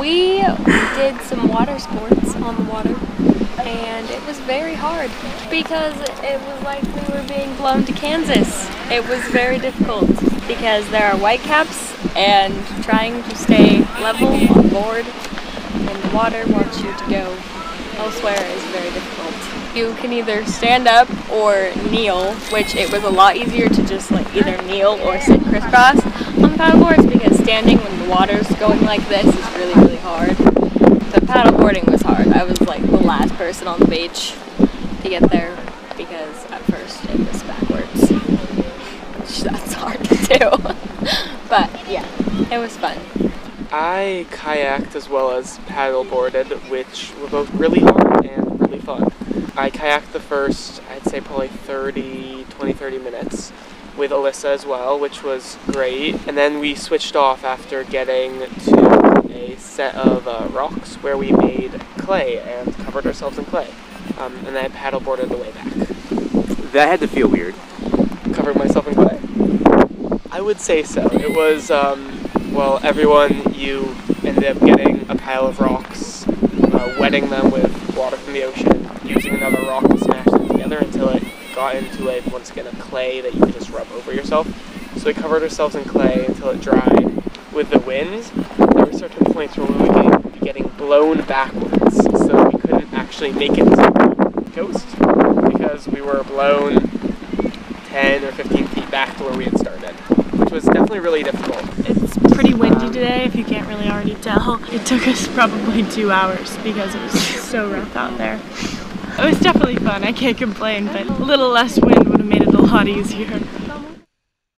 We did some water sports on the water and it was very hard because it was like we were being blown to Kansas. It was very difficult because there are whitecaps and trying to stay level on board in the water wants you to go elsewhere is very difficult. You can either stand up or kneel, which it was a lot easier to just like either kneel or sit crisscross paddleboards because standing when the water's going like this is really, really hard. The paddleboarding was hard. I was like the last person on the beach to get there because at first it was backwards. Which that's hard to do. but yeah, it was fun. I kayaked as well as paddleboarded, which were both really hard and really fun. I kayaked the first, I'd say probably 30, 20, 30 minutes with Alyssa as well, which was great. And then we switched off after getting to a set of uh, rocks where we made clay and covered ourselves in clay. Um, and then I paddleboarded the way back. That had to feel weird. Covering myself in clay? I would say so. It was, um, well, everyone, you ended up getting a pile of rocks, uh, wetting them with water from the ocean, using another rock to smash them together until it got into a, once again, a clay that you could just rub over yourself. So we covered ourselves in clay until it dried. With the wind, there were certain points where we would be getting blown backwards, so we couldn't actually make it to the coast because we were blown 10 or 15 feet back to where we had started, which was definitely really difficult. It's pretty windy um, today, if you can't really already tell. It took us probably two hours because it was so rough out there. It was definitely fun, I can't complain, but a little less wind would have made it a lot easier.